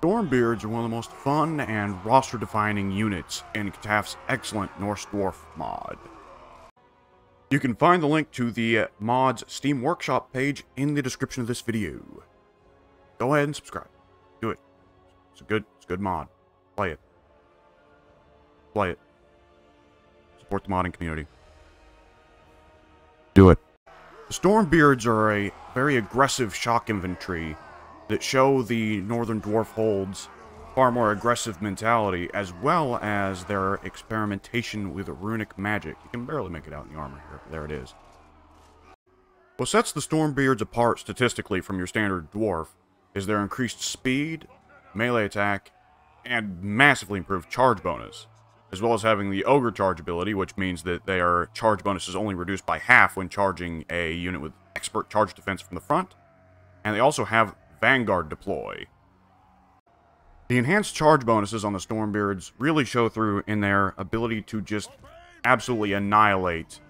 Stormbeards are one of the most fun and roster-defining units in Cataph's excellent Norse Dwarf mod. You can find the link to the mod's Steam Workshop page in the description of this video. Go ahead and subscribe. Do it. It's a good, it's a good mod. Play it. Play it. Support the modding community. Do it. Stormbeards are a very aggressive shock infantry that show the Northern Dwarf holds far more aggressive mentality, as well as their experimentation with runic magic. You can barely make it out in the armor here, there it is. What sets the Stormbeards apart statistically from your standard dwarf is their increased speed, melee attack, and massively improved charge bonus, as well as having the Ogre charge ability, which means that their charge bonus is only reduced by half when charging a unit with expert charge defense from the front, and they also have Vanguard deploy. The enhanced charge bonuses on the Stormbeards really show through in their ability to just absolutely annihilate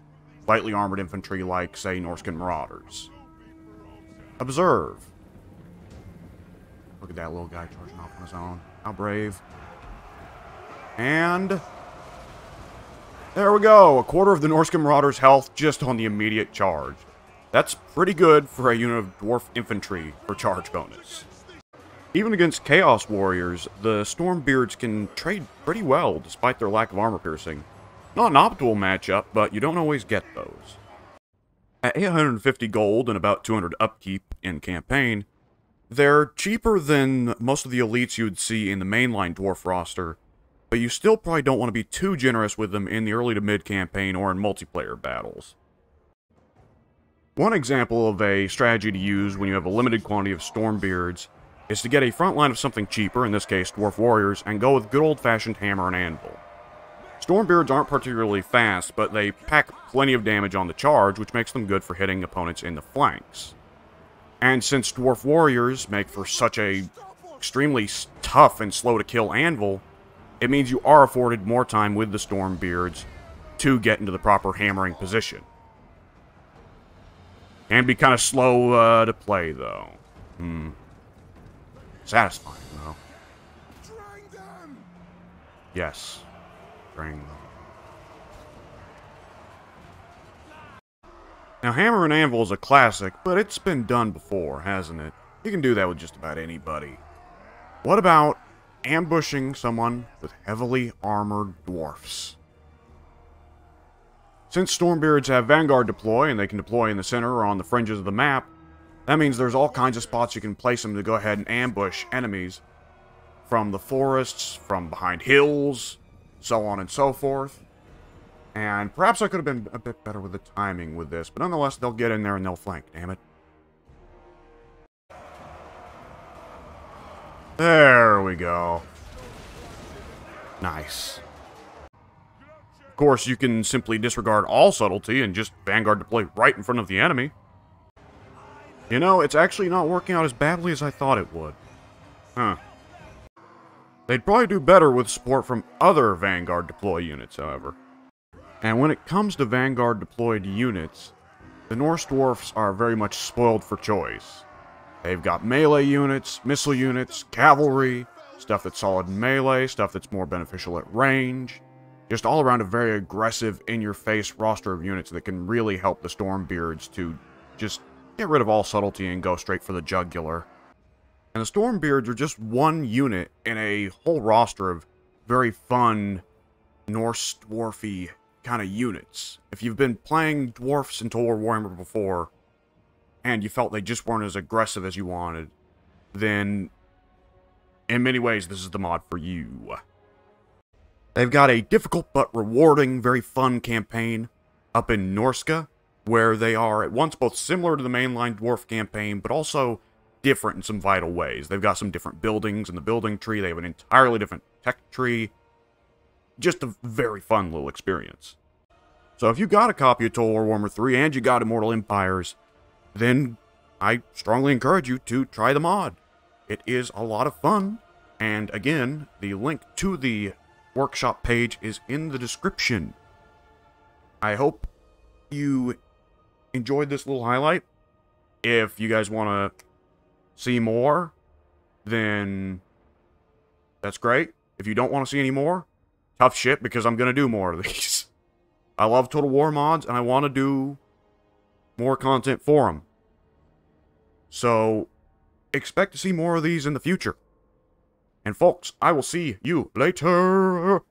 lightly armored infantry like, say, Norscan Marauders. Observe. Look at that little guy charging off on his own. How brave. And... There we go! A quarter of the Norscan Marauders' health just on the immediate charge. That's pretty good for a unit of Dwarf Infantry for charge bonus. Even against Chaos Warriors, the Stormbeards can trade pretty well despite their lack of armor piercing. Not an optimal matchup, but you don't always get those. At 850 gold and about 200 upkeep in campaign, they're cheaper than most of the elites you would see in the mainline dwarf roster, but you still probably don't want to be too generous with them in the early to mid campaign or in multiplayer battles. One example of a strategy to use when you have a limited quantity of Stormbeards is to get a front line of something cheaper, in this case Dwarf Warriors, and go with good old-fashioned hammer and anvil. Stormbeards aren't particularly fast, but they pack plenty of damage on the charge, which makes them good for hitting opponents in the flanks. And since Dwarf Warriors make for such a extremely tough and slow to kill anvil, it means you are afforded more time with the Stormbeards to get into the proper hammering position. Can be kind of slow uh, to play, though. Hmm. Satisfying, though. Yes. Drain them. Now, Hammer and Anvil is a classic, but it's been done before, hasn't it? You can do that with just about anybody. What about ambushing someone with heavily armored dwarfs? Since Stormbeards have Vanguard deploy, and they can deploy in the center or on the fringes of the map, that means there's all kinds of spots you can place them to go ahead and ambush enemies. From the forests, from behind hills, so on and so forth. And perhaps I could have been a bit better with the timing with this, but nonetheless, they'll get in there and they'll flank, damn it. There we go. Nice course, you can simply disregard all subtlety and just Vanguard deploy right in front of the enemy. You know, it's actually not working out as badly as I thought it would. Huh. They'd probably do better with support from other Vanguard deploy units, however. And when it comes to Vanguard deployed units, the Norse Dwarfs are very much spoiled for choice. They've got melee units, missile units, cavalry, stuff that's solid melee, stuff that's more beneficial at range, just all around a very aggressive, in-your-face roster of units that can really help the Stormbeards to just get rid of all subtlety and go straight for the jugular. And the Stormbeards are just one unit in a whole roster of very fun, Norse dwarfy kind of units. If you've been playing dwarfs in Total War Warhammer before, and you felt they just weren't as aggressive as you wanted, then in many ways this is the mod for you. They've got a difficult but rewarding, very fun campaign up in Norsca, where they are at once both similar to the mainline Dwarf campaign, but also different in some vital ways. They've got some different buildings in the building tree, they have an entirely different tech tree. Just a very fun little experience. So if you got a copy of Total War Warhammer 3 and you got Immortal Empires, then I strongly encourage you to try the mod. It is a lot of fun, and again, the link to the workshop page is in the description. I hope you enjoyed this little highlight. If you guys want to see more, then That's great. If you don't want to see any more, tough shit because I'm going to do more of these. I love Total War mods and I want to do more content for them. So, expect to see more of these in the future. And folks, I will see you later.